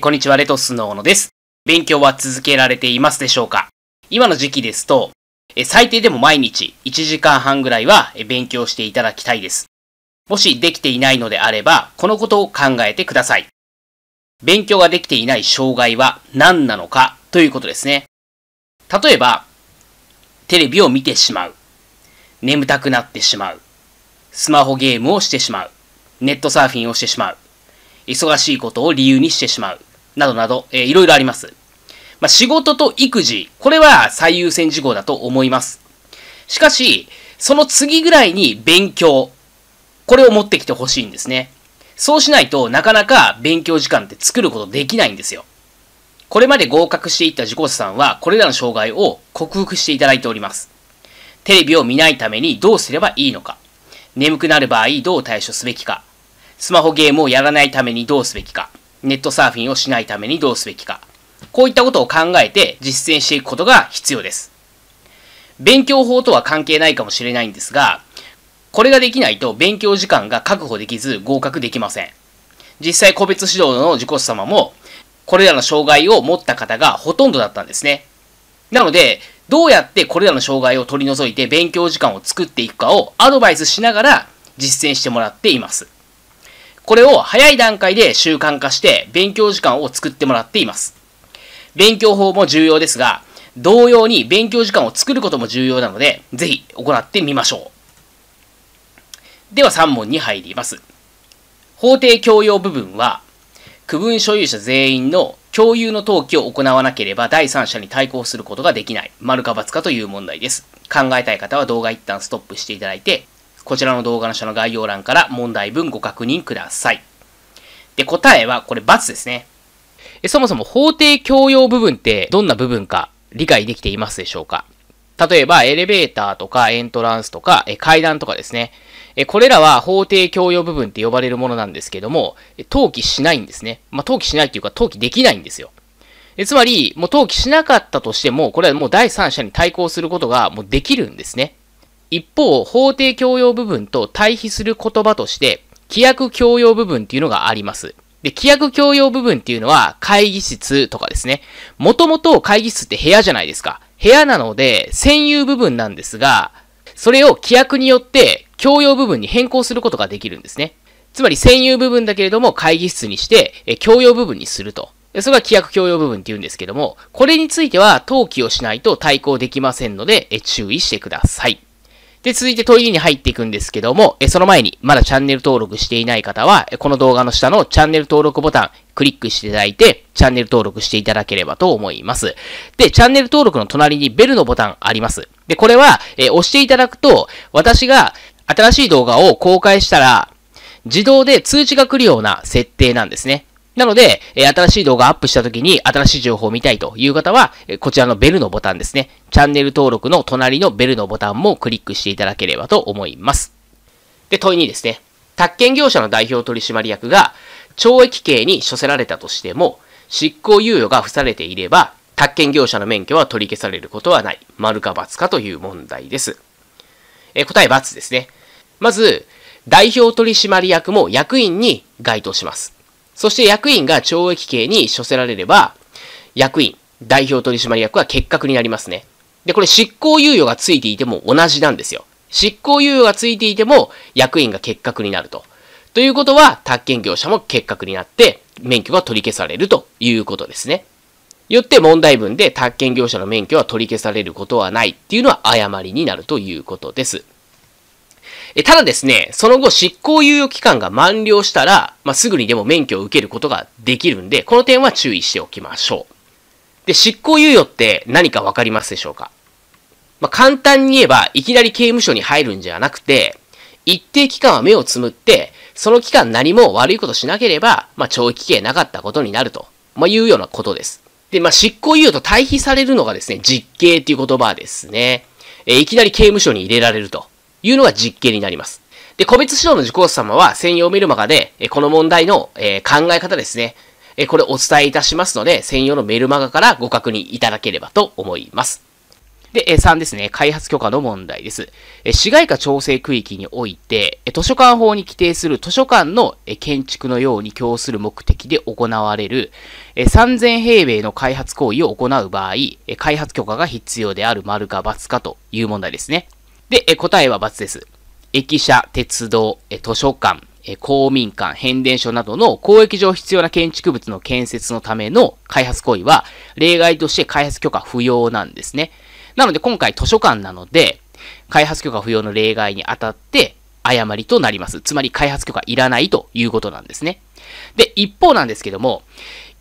こんにちは、レトスの小野です。勉強は続けられていますでしょうか？今の時期ですと、最低でも毎日1時間半ぐらいは勉強していただきたいです。もしできていないのであれば、このことを考えてください。勉強ができていない障害は何なのか？ということですね。例えば、テレビを見てしまう。眠たくなってしまう。スマホゲームをしてしまう。ネットサーフィンをしてしまう。忙しいことを理由にしてしまう。などなど、えー、いろいろあります。まあ、仕事と育児、これは最優先事項だと思います。しかし、その次ぐらいに勉強、これを持ってきてほしいんですね。そうしないとなかなか勉強時間って作ることできないんですよ。これまで合格していった受講者さんは、これらの障害を克服していただいております。テレビを見ないためにどうすればいいのか。眠くなる場合どう対処すべきか。スマホゲームをやらないためにどうすべきか。ネットサーフィンをしないためにどうすべきか。こういったことを考えて実践していくことが必要です。勉強法とは関係ないかもしれないんですが、これができないと勉強時間が確保できず合格できません。実際個別指導の受講者様も、これらの障害を持った方がほとんどだったんですね。なので、どうやってこれらの障害を取り除いて勉強時間を作っていくかをアドバイスしながら実践してもらっています。これを早い段階で習慣化して勉強時間を作ってもらっています。勉強法も重要ですが、同様に勉強時間を作ることも重要なので、ぜひ行ってみましょう。では3問に入ります。法定教養部分は、区分所有者全員の共有の登記を行わなければ第三者に対抗することができない。丸か×かという問題です。考えたい方は動画一旦ストップしていただいて、こちらの動画の下の概要欄から問題文ご確認ください。で、答えはこれ×ですね。そもそも法定教養部分ってどんな部分か理解できていますでしょうか？例えばエレベーターとかエントランスとか階段とかですね。これらは法定教養部分って呼ばれるものなんですけども、登記しないんですね。まあ、登記しないっていうか登記できないんですよ。つまり、もう登記しなかったとしても、これはもう第三者に対抗することがもうできるんですね。一方、法定教養部分と対比する言葉として、規約教養部分っていうのがあります。で、規約教養部分っていうのは会議室とかですね。もともと会議室って部屋じゃないですか。部屋なので占有部分なんですが、それを規約によって教養部分に変更することができるんですね。つまり占有部分だけれども会議室にして教養部分にすると。それが規約教養部分って言うんですけども、これについては登記をしないと対抗できませんので注意してください。で、続いて問いに入っていくんですけども、えその前にまだチャンネル登録していない方は、この動画の下のチャンネル登録ボタン、クリックしていただいて、チャンネル登録していただければと思います。で、チャンネル登録の隣にベルのボタンあります。で、これは、え押していただくと、私が新しい動画を公開したら、自動で通知が来るような設定なんですね。なので、え新しい動画アップした時に新しい情報を見たいという方は、えこちらのベルのボタンですね。チャンネル登録の隣のベルのボタンもクリックしていただければと思います。で、問いにですね。宅建業者の代表取締役が懲役刑に処せられたとしても、執行猶予が付されていれば、宅建業者の免許は取り消されることはない。丸か×かという問題です。え答え×ですね。まず、代表取締役も役員に該当します。そして役員が懲役刑に処せられれば、役員、代表取締役は結核になりますね。で、これ執行猶予がついていても同じなんですよ。執行猶予がついていても役員が結核になると。ということは、宅建業者も結核になって免許が取り消されるということですね。よって問題文で宅建業者の免許は取り消されることはないっていうのは誤りになるということです。えただですね、その後執行猶予期間が満了したら、まあ、すぐにでも免許を受けることができるんで、この点は注意しておきましょう。で、執行猶予って何かわかりますでしょうか？まあ、簡単に言えば、いきなり刑務所に入るんじゃなくて、一定期間は目をつむって、その期間何も悪いことしなければ、まあ、懲役刑なかったことになると、まあ、いうようなことです。で、まあ、執行猶予と対比されるのがですね、実刑っていう言葉ですね。えいきなり刑務所に入れられると。いうのが実験になります。で、個別指導の受講者様は専用メルマガで、この問題の、考え方ですね。これお伝えいたしますので、専用のメルマガからご確認いただければと思います。で、3ですね、開発許可の問題です。市街化調整区域において、図書館法に規定する図書館の建築のように供する目的で行われる3000平米の開発行為を行う場合、開発許可が必要である丸か×かという問題ですね。で、答えは×です。駅舎、鉄道、図書館、公民館、変電所などの公益上必要な建築物の建設のための開発行為は、例外として開発許可不要なんですね。なので今回図書館なので、開発許可不要の例外にあたって、誤りとなります。つまり開発許可いらないということなんですね。で、一方なんですけども、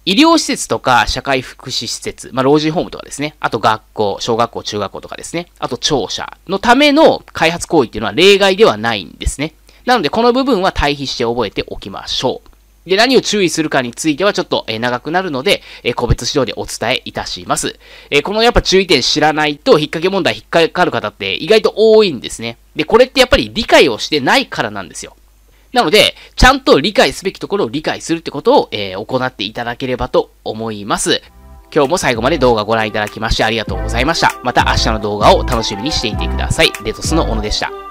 医療施設とか社会福祉施設、まあ、老人ホームとかですね、あと学校、小学校、中学校とかですね、あと庁舎のための開発行為っていうのは例外ではないんですね。なので、この部分は対比して覚えておきましょう。で、何を注意するかについてはちょっと、え長くなるので、え個別指導でお伝えいたします。えこのやっぱ注意点知らないと、引っ掛け問題引っかかる方って意外と多いんですね。で、これってやっぱり理解をしてないからなんですよ。なので、ちゃんと理解すべきところを理解するってことを、えー、行っていただければと思います。今日も最後まで動画ご覧いただきましてありがとうございました。また明日の動画を楽しみにしていてください。レトスの小野でした。